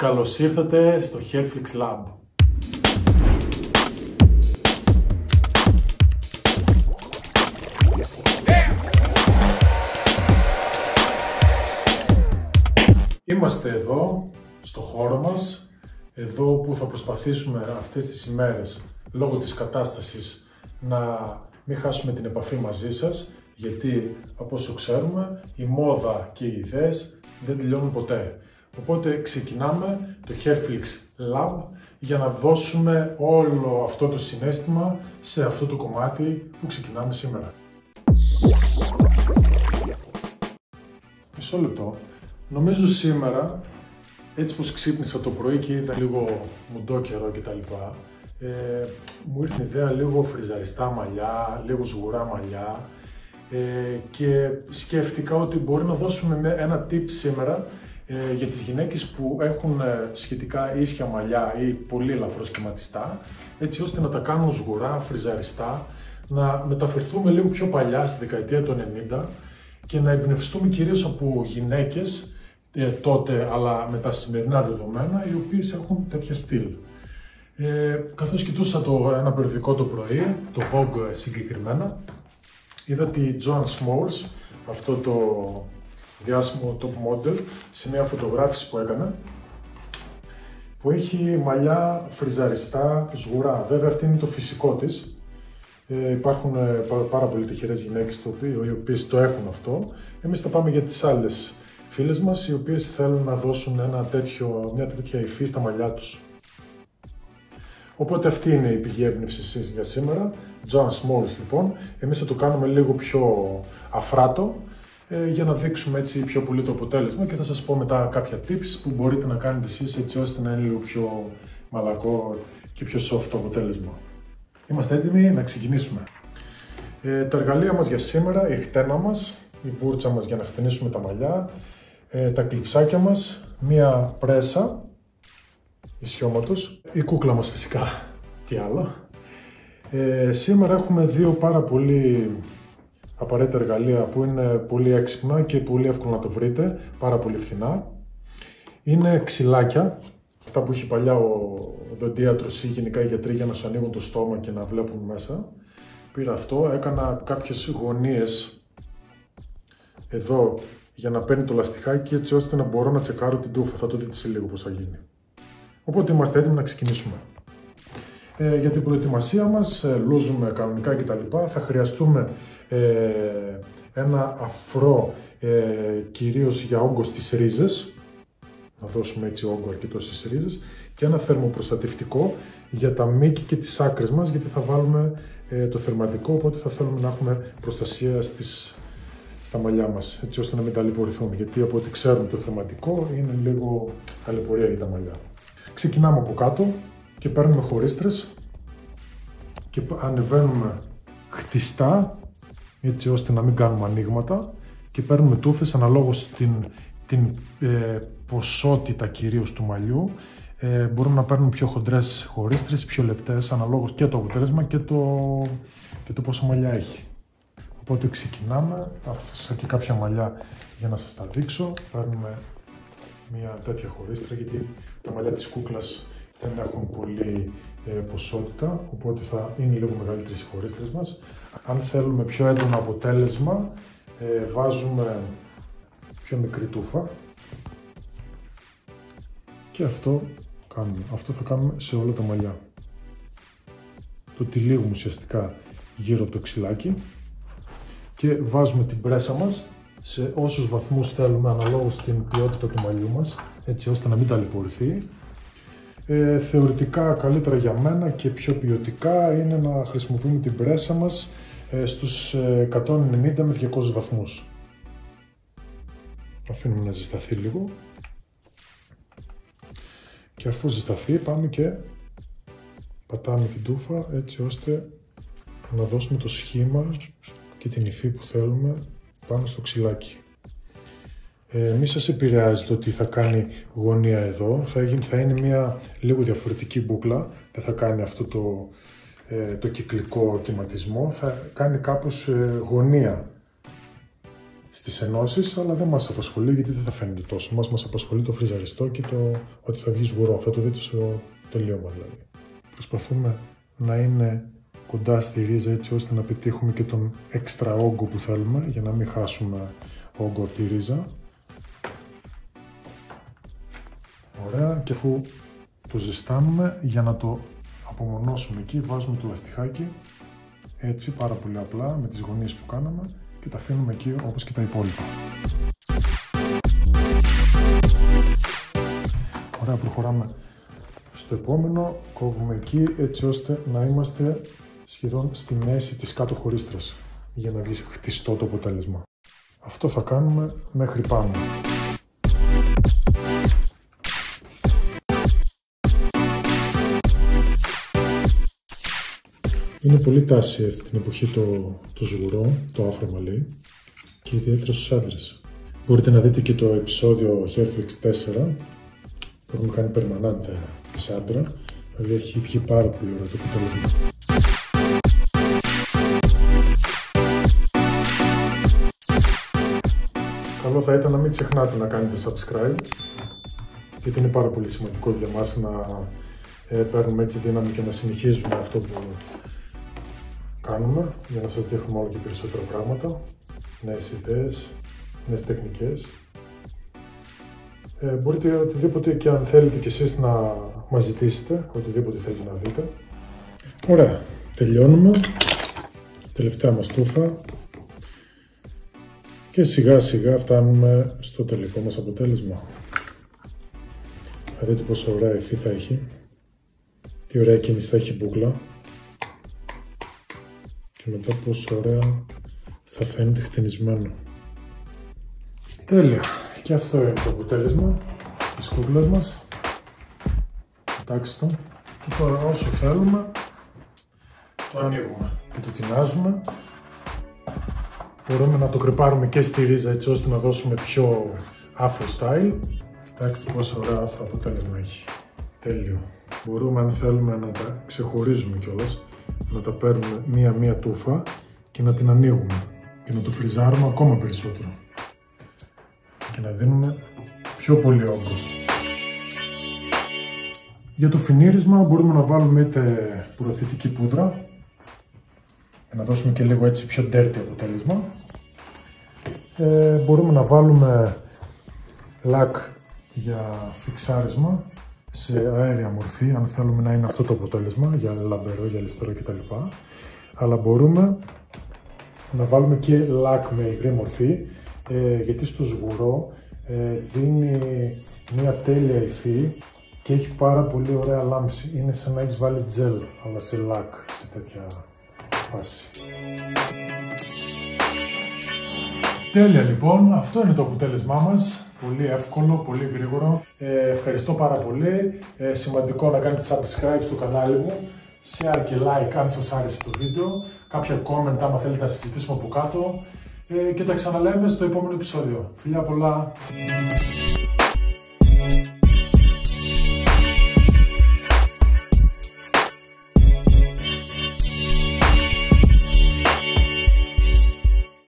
Καλώς ήρθατε στο Hairflix Lab. Είμαστε εδώ, στο χώρο μας, εδώ που θα προσπαθήσουμε αυτές τις ημέρες, λόγω της κατάστασης, να μην χάσουμε την επαφή μαζί σας, γιατί από όσο ξέρουμε, η μόδα και οι ιδέες δεν τελειώνουν ποτέ. Οπότε ξεκινάμε το Hairflix Lab για να δώσουμε όλο αυτό το συνέστημα σε αυτό το κομμάτι που ξεκινάμε σήμερα. Μισό λεπτό. Νομίζω σήμερα, έτσι πως ξύπνησα το πρωί και είδα λίγο μουντό καιρό κτλ. Ε, μου ήρθε η ιδέα λίγο φριζαριστά μαλλιά, λίγο σγουρά μαλλιά ε, και σκέφτηκα ότι μπορεί να δώσουμε ένα tip σήμερα ε, για τις γυναίκες που έχουν ε, σχετικά ίσια μαλλιά ή πολύ ελαφρώς σχηματιστά, έτσι ώστε να τα κάνουν σγουρά, φριζαριστά, να μεταφερθούμε λίγο πιο παλιά στη δεκαετία του 90 και να εμπνευστούμε κυρίως από γυναίκες ε, τότε, αλλά με τα σημερινά δεδομένα, οι οποίες έχουν τέτοια στυλ. Ε, καθώς κοιτούσα το, ένα περιοδικό το πρωί, το Vogue συγκεκριμένα, είδα τη Joan Smalls, αυτό το διάσημο top model, σε μια φωτογράφηση που έκανε, που έχει μαλλιά φριζαριστά, σγουρά. Βέβαια αυτή είναι το φυσικό της. Ε, υπάρχουν ε, πάρα πολύ τυχερές γυναίκες το οποίο, οι οποίες το έχουν αυτό. Εμείς θα πάμε για τις άλλες φίλες μας, οι οποίες θέλουν να δώσουν ένα τέτοιο, μια τέτοια υφή στα μαλλιά τους. Οπότε αυτή είναι η πηγή έμπνευση για σήμερα. John Smalls λοιπόν. Εμείς θα το κάνουμε λίγο πιο αφράτο ε, για να δείξουμε έτσι πιο πολύ το αποτέλεσμα και θα σας πω μετά κάποια tips που μπορείτε να κάνετε εσείς έτσι ώστε να είναι λίγο πιο μαλακό και πιο soft το αποτέλεσμα. Είμαστε έτοιμοι να ξεκινήσουμε. Ε, τα εργαλεία μας για σήμερα, η χτένα μας, η βούρτσα μας για να χτενίσουμε τα μαλλιά, ε, τα κλειψάκια μας, μία πρέσα ισιώματος, η κούκλα μας φυσικά, τι άλλο. Ε, σήμερα έχουμε δύο πάρα πολύ απαραίτητα εργαλεία που είναι πολύ έξυπνα και πολύ εύκολο να το βρείτε, πάρα πολύ φθηνά. Είναι ξυλάκια, αυτά που έχει παλιά ο δοντίατρος ή γενικά οι γιατροί για να σου ανοίγουν το στόμα και να βλέπουν μέσα. Πήρα αυτό, έκανα κάποιες γωνίες εδώ για να παίρνει το λαστιχάκι έτσι ώστε να μπορώ να τσεκάρω την τούφα. Θα το δείτε σε λίγο πώς θα γίνει. Οπότε είμαστε έτοιμοι να ξεκινήσουμε. Ε, για την προετοιμασία μας, ε, λούζουμε κανονικά κτλ. Θα χρειαστούμε ε, ένα αφρό ε, κυρίως για όγκο στις ρίζες, να δώσουμε έτσι όγκο αρκετός στις ρίζες και ένα θερμοπροστατευτικό για τα μήκη και τις άκρες μας γιατί θα βάλουμε ε, το θερματικό οπότε θα θέλουμε να έχουμε προστασία στις, στα μαλλιά μας έτσι ώστε να μην ταλαιπωρηθούμε γιατί από ό,τι ξέρουμε το θερματικό είναι λίγο ταλαιπωρία για τα μαλλιά. Ξεκινάμε από κάτω και παίρνουμε χωρίστρες και ανεβαίνουμε χτιστά έτσι ώστε να μην κάνουμε ανοίγματα και παίρνουμε τούφες αναλόγως την, την ε, ποσότητα κυρίως του μαλλιού ε, μπορούμε να παίρνουμε πιο χοντρές χωρίστρες, πιο λεπτές αναλόγως και το αποτέλεσμα και το, και το πόσο μαλλιά έχει. Οπότε ξεκινάμε, θα και κάποια μαλλιά για να σας τα δείξω. Παίρνουμε μια τέτοια χωρίστρα γιατί τα μαλλιά της κούκλας δεν έχουν πολύ ε, ποσότητα, οπότε θα είναι λίγο μεγαλύτερες οι χωρίστρες μας. Αν θέλουμε πιο έντονο αποτέλεσμα, ε, βάζουμε πιο μικρή τούφα και αυτό κάνουμε. Αυτό θα κάνουμε σε όλα τα μαλλιά. Το τυλίγουμε ουσιαστικά γύρω από το ξυλάκι και βάζουμε την πρέσα μας σε όσους βαθμούς θέλουμε αναλόγως την ποιότητα του μαλλιού μας έτσι ώστε να μην ταλαιπωρηθεί ε, θεωρητικά καλύτερα για μένα και πιο ποιοτικά είναι να χρησιμοποιούμε την πρέσα μας ε, στους 190 ε, με 200 βαθμούς. Αφήνουμε να ζεσταθεί λίγο. Και αφού ζεσταθεί πάμε και πατάμε την τούφα έτσι ώστε να δώσουμε το σχήμα και την υφή που θέλουμε πάνω στο ξυλάκι. Ε, μη σας επηρεάζει το ότι θα κάνει γωνία εδώ, θα, γίνει, θα είναι μια λίγο διαφορετική μπουκλα, δεν θα κάνει αυτό το, το κυκλικό κυματισμό, θα κάνει κάπως γωνία στις ενώσεις, αλλά δεν μας απασχολεί γιατί δεν θα φαίνεται τόσο. Μας μας απασχολεί το φριζαριστό και το ότι θα βγει σγουρό. Αυτό το δείτε στο τελείωμα δηλαδή. Προσπαθούμε να είναι κοντά στη ρίζα έτσι ώστε να πετύχουμε και τον έξτρα όγκο που θέλουμε για να μην χάσουμε όγκο από τη ρίζα. Ωραία και αφού το ζεστάνουμε για να το απομονώσουμε εκεί βάζουμε το λαστιχάκι έτσι πάρα πολύ απλά με τις γωνίες που κάναμε και τα αφήνουμε εκεί όπως και τα υπόλοιπα. Ωραία, προχωράμε στο επόμενο, κόβουμε εκεί έτσι ώστε να είμαστε σχεδόν στη μέση της κάτω χωρίστρας για να βγει χτιστό το αποτέλεσμα. Αυτό θα κάνουμε μέχρι πάνω. Είναι πολύ τάση αυτή την εποχή το, το ζουγουρό, το άφρο μαλλί και ιδιαίτερα στους άντρες. Μπορείτε να δείτε και το επεισόδιο Hairflix 4 που έχουμε κάνει περμανάντε σε άντρα. Δηλαδή έχει βγει πάρα πολύ ωραίο το αποτέλεσμα. Καλό θα ήταν να μην ξεχνάτε να κάνετε subscribe γιατί είναι πάρα πολύ σημαντικό για μας να ε, παίρνουμε έτσι δύναμη και να συνεχίζουμε αυτό που κάνουμε για να σας δείχνουμε όλο και περισσότερα πράγματα, νέες ιδέες, νέες τεχνικές. Ε, μπορείτε οτιδήποτε και αν θέλετε κι εσείς να μας ζητήσετε, οτιδήποτε θέλετε να δείτε. Ωραία, τελειώνουμε. Τελευταία μας τούφα. Και σιγά σιγά φτάνουμε στο τελικό μας αποτέλεσμα. Θα δείτε πόσο ωραία υφή θα έχει. Τι ωραία κίνηση θα έχει μπουκλα και μετά πόσο ωραία θα φαίνεται χτενισμένο. Τέλεια. Και αυτό είναι το αποτέλεσμα της κούκλας μας. Κοιτάξτε το. Και τώρα όσο θέλουμε το ανοίγουμε και το τεινάζουμε. Μπορούμε να το κρεπάρουμε και στη ρίζα έτσι ώστε να δώσουμε πιο afro style. Κοιτάξτε πόσο ωραίο afro αποτέλεσμα έχει. Τέλειο. Μπορούμε αν θέλουμε να τα ξεχωρίζουμε κιόλας να τα παίρνουμε μία-μία τούφα και να την ανοίγουμε και να το φριζάρουμε ακόμα περισσότερο και να δίνουμε πιο πολύ όγκο. Για το φινίρισμα μπορούμε να βάλουμε είτε προωθητική πούδρα για να δώσουμε και λίγο έτσι πιο dirty αποτέλεσμα. Ε, μπορούμε να βάλουμε λακ για φιξάρισμα σε αέρια μορφή, αν θέλουμε να είναι αυτό το αποτέλεσμα για λαμπερό, για ληστρό κτλ. Αλλά μπορούμε να βάλουμε και λακ με υγρή μορφή, ε, γιατί στο σγουρό ε, δίνει μια τέλεια υφή και έχει πάρα πολύ ωραία λάμψη. Είναι σαν να έχεις βάλει τζελ, αλλά σε λακ, σε τέτοια φάση. Τέλεια λοιπόν, αυτό είναι το αποτέλεσμά μας. Πολύ εύκολο, πολύ γρήγορο. Ε, ευχαριστώ πάρα πολύ. Ε, σημαντικό να κάνετε subscribe στο κανάλι μου. Share και like αν σας άρεσε το βίντεο. Κάποια comment άμα θέλετε να συζητήσουμε από κάτω. Ε, και τα ξαναλέμε στο επόμενο επεισόδιο. Φιλιά πολλά!